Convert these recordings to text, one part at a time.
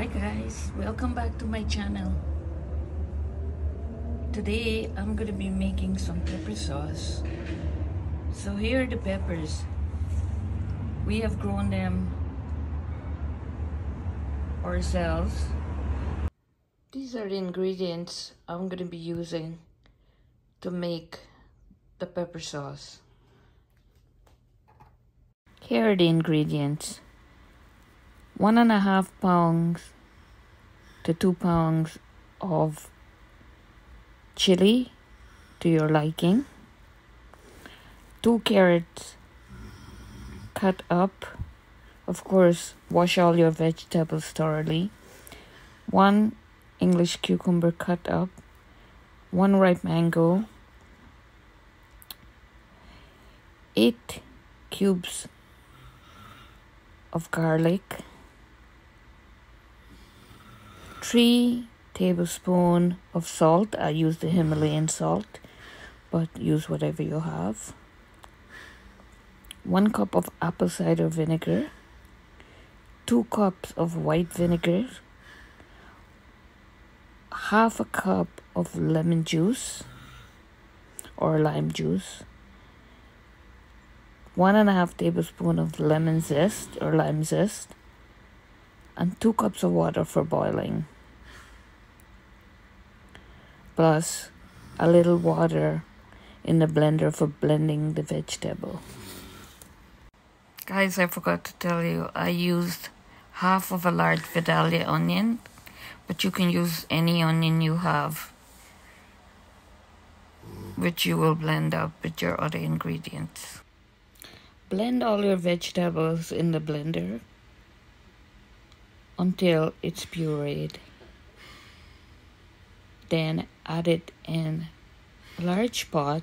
Hi guys, welcome back to my channel. Today I'm gonna be making some pepper sauce. So here are the peppers. We have grown them ourselves. These are the ingredients I'm gonna be using to make the pepper sauce. Here are the ingredients. One and a half pounds to two pounds of chili to your liking. Two carrots cut up. Of course, wash all your vegetables thoroughly. One English cucumber cut up. One ripe mango. Eight cubes of garlic, 3 tablespoon of salt. I use the Himalayan salt, but use whatever you have. 1 cup of apple cider vinegar, 2 cups of white vinegar, half a cup of lemon juice or lime juice, one and a half tablespoon of lemon zest or lime zest, and two cups of water for boiling, plus a little water in the blender for blending the vegetable. Guys, I forgot to tell you, I used half of a large Vidalia onion, but you can use any onion you have, which you will blend up with your other ingredients. Blend all your vegetables in the blender until it's pureed. Then add it in a large pot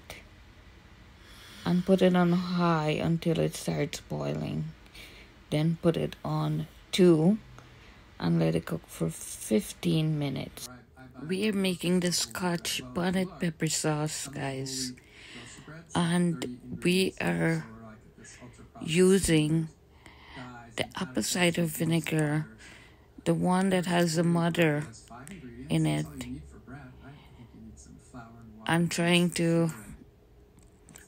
and put it on high until it starts boiling. Then put it on 2 and let it cook for 15 minutes. We are making the scotch bonnet pepper sauce, guys. And we are using the apple cider vinegar, the one that has the mother in it. I'm trying to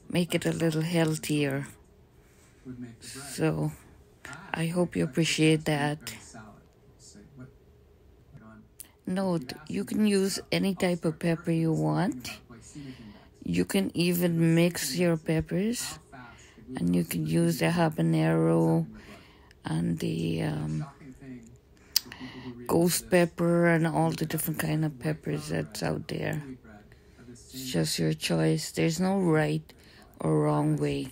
make it a little healthier. So I hope you appreciate that. Note, you can use any type of pepper you want. You can even mix your peppers and you can use the habanero and the um, ghost pepper and all the different kind of peppers that's out there. It's just your choice. There's no right or wrong way.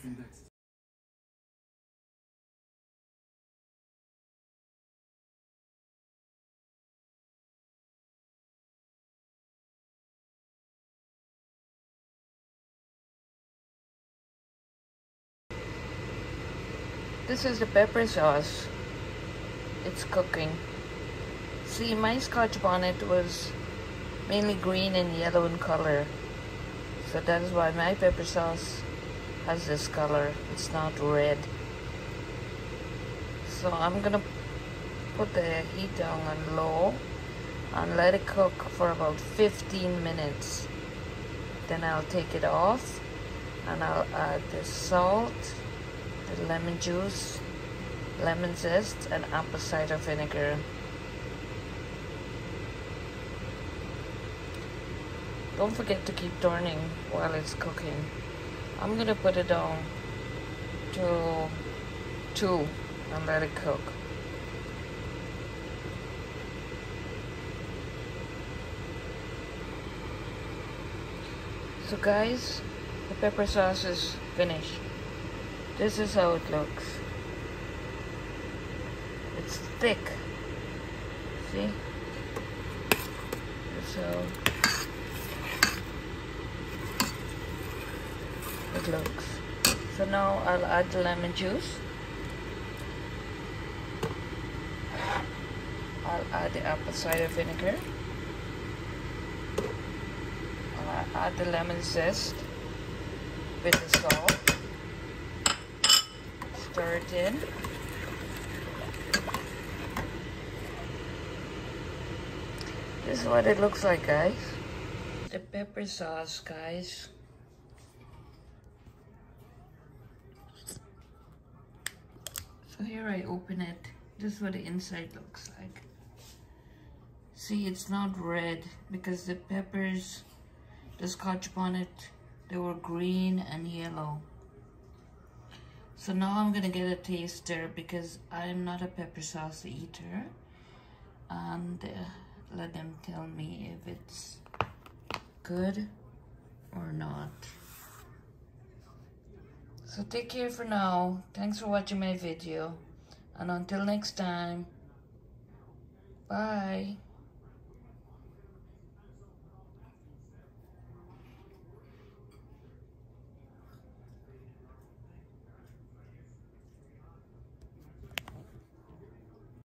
This is the pepper sauce. It's cooking. See, my scotch bonnet was mainly green and yellow in color. So that is why my pepper sauce has this color. It's not red. So I'm gonna put the heat down on low and let it cook for about 15 minutes. Then I'll take it off and I'll add the salt the lemon juice, lemon zest, and apple cider vinegar. Don't forget to keep turning while it's cooking. I'm gonna put it on to two and let it cook. So guys, the pepper sauce is finished. This is how it looks. It's thick. See? So it looks. So now I'll add the lemon juice. I'll add the apple cider vinegar. I'll add the lemon zest with the salt stir it in. This is what it looks like, guys. The pepper sauce, guys. So here I open it. This is what the inside looks like. See, it's not red because the peppers, the scotch bonnet, they were green and yellow. So now I'm gonna get a taster because I'm not a pepper sauce eater. And uh, let them tell me if it's good or not. So take care for now. Thanks for watching my video. And until next time, bye.